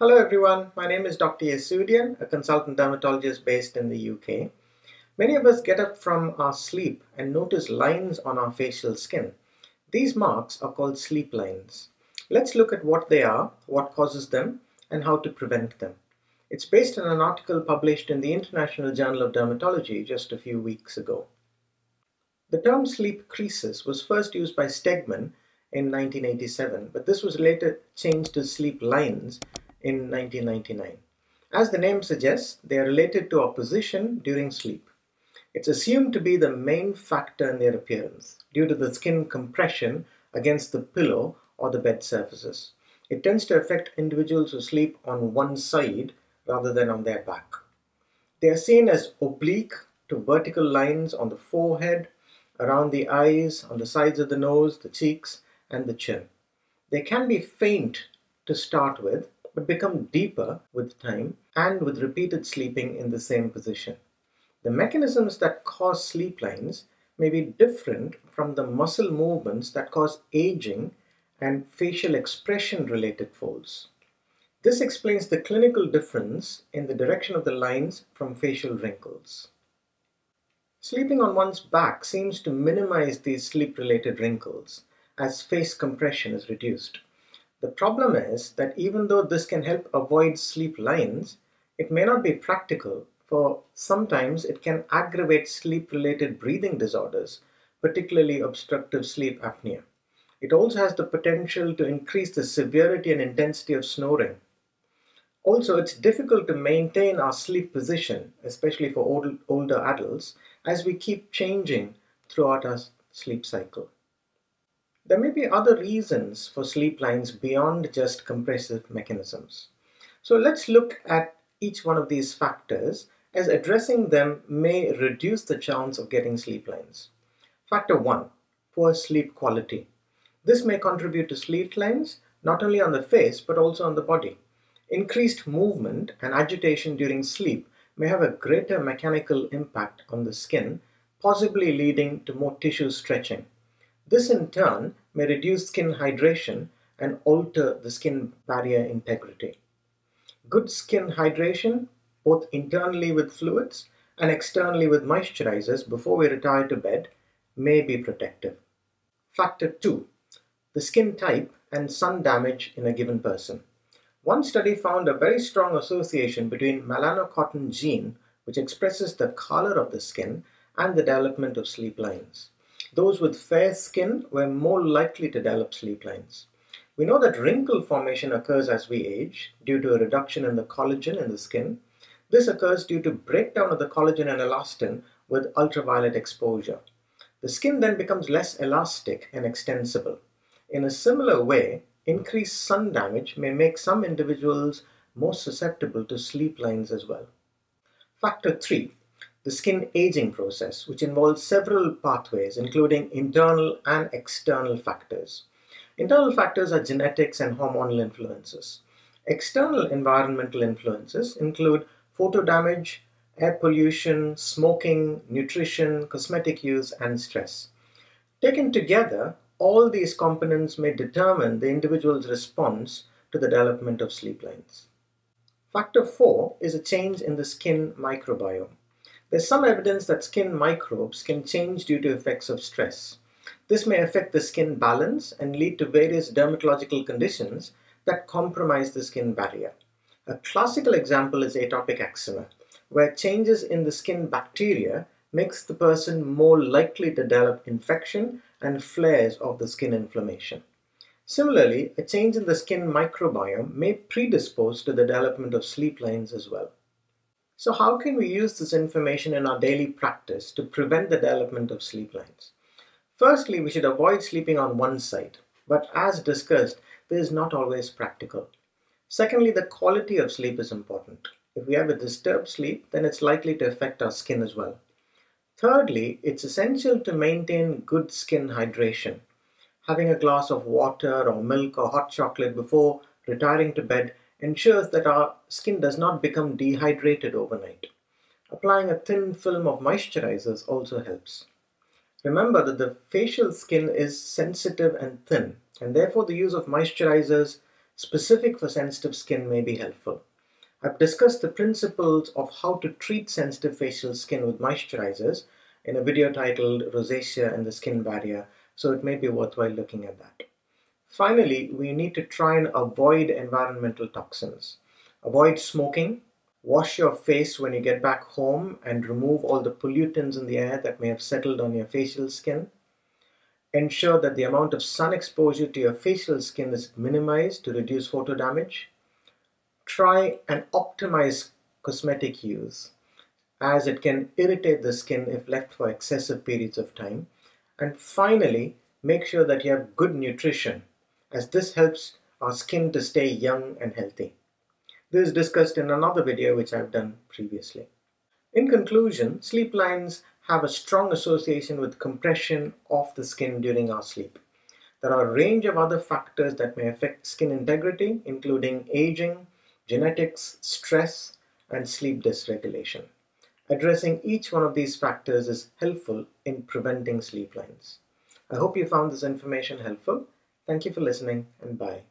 Hello everyone, my name is Dr. Yesudian, a consultant dermatologist based in the UK. Many of us get up from our sleep and notice lines on our facial skin. These marks are called sleep lines. Let's look at what they are, what causes them, and how to prevent them. It's based on an article published in the International Journal of Dermatology just a few weeks ago. The term sleep creases was first used by Stegman in 1987, but this was later changed to sleep lines in 1999. As the name suggests, they are related to opposition during sleep. It's assumed to be the main factor in their appearance due to the skin compression against the pillow or the bed surfaces. It tends to affect individuals who sleep on one side rather than on their back. They are seen as oblique to vertical lines on the forehead, around the eyes, on the sides of the nose, the cheeks, and the chin. They can be faint to start with, but become deeper with time and with repeated sleeping in the same position. The mechanisms that cause sleep lines may be different from the muscle movements that cause aging and facial expression related folds. This explains the clinical difference in the direction of the lines from facial wrinkles. Sleeping on one's back seems to minimize these sleep related wrinkles as face compression is reduced. The problem is that even though this can help avoid sleep lines, it may not be practical for sometimes it can aggravate sleep related breathing disorders, particularly obstructive sleep apnea. It also has the potential to increase the severity and intensity of snoring. Also, it's difficult to maintain our sleep position, especially for old, older adults, as we keep changing throughout our sleep cycle. There may be other reasons for sleep lines beyond just compressive mechanisms. So let's look at each one of these factors as addressing them may reduce the chance of getting sleep lines. Factor 1. Poor sleep quality. This may contribute to sleep lines not only on the face but also on the body. Increased movement and agitation during sleep may have a greater mechanical impact on the skin, possibly leading to more tissue stretching. This in turn may reduce skin hydration and alter the skin barrier integrity. Good skin hydration, both internally with fluids and externally with moisturizers before we retire to bed, may be protective. Factor 2 The skin type and sun damage in a given person. One study found a very strong association between melanocortin gene, which expresses the color of the skin, and the development of sleep lines. Those with fair skin were more likely to develop sleep lines. We know that wrinkle formation occurs as we age due to a reduction in the collagen in the skin. This occurs due to breakdown of the collagen and elastin with ultraviolet exposure. The skin then becomes less elastic and extensible. In a similar way, increased sun damage may make some individuals more susceptible to sleep lines as well. Factor 3 the skin aging process, which involves several pathways, including internal and external factors. Internal factors are genetics and hormonal influences. External environmental influences include photo damage, air pollution, smoking, nutrition, cosmetic use, and stress. Taken together, all these components may determine the individual's response to the development of sleep lines. Factor 4 is a change in the skin microbiome. There's some evidence that skin microbes can change due to effects of stress. This may affect the skin balance and lead to various dermatological conditions that compromise the skin barrier. A classical example is atopic eczema, where changes in the skin bacteria makes the person more likely to develop infection and flares of the skin inflammation. Similarly, a change in the skin microbiome may predispose to the development of sleep lines as well. So how can we use this information in our daily practice to prevent the development of sleep lines? Firstly, we should avoid sleeping on one side, but as discussed, this is not always practical. Secondly, the quality of sleep is important. If we have a disturbed sleep, then it's likely to affect our skin as well. Thirdly, it's essential to maintain good skin hydration. Having a glass of water or milk or hot chocolate before retiring to bed ensures that our skin does not become dehydrated overnight. Applying a thin film of moisturizers also helps. Remember that the facial skin is sensitive and thin, and therefore the use of moisturizers, specific for sensitive skin may be helpful. I've discussed the principles of how to treat sensitive facial skin with moisturizers in a video titled Rosacea and the Skin Barrier, so it may be worthwhile looking at that. Finally, we need to try and avoid environmental toxins. Avoid smoking, wash your face when you get back home and remove all the pollutants in the air that may have settled on your facial skin. Ensure that the amount of sun exposure to your facial skin is minimized to reduce photo damage try and optimize cosmetic use as it can irritate the skin if left for excessive periods of time. And finally, make sure that you have good nutrition as this helps our skin to stay young and healthy. This is discussed in another video which I've done previously. In conclusion, sleep lines have a strong association with compression of the skin during our sleep. There are a range of other factors that may affect skin integrity, including aging, genetics, stress, and sleep dysregulation. Addressing each one of these factors is helpful in preventing sleep lines. I hope you found this information helpful. Thank you for listening and bye.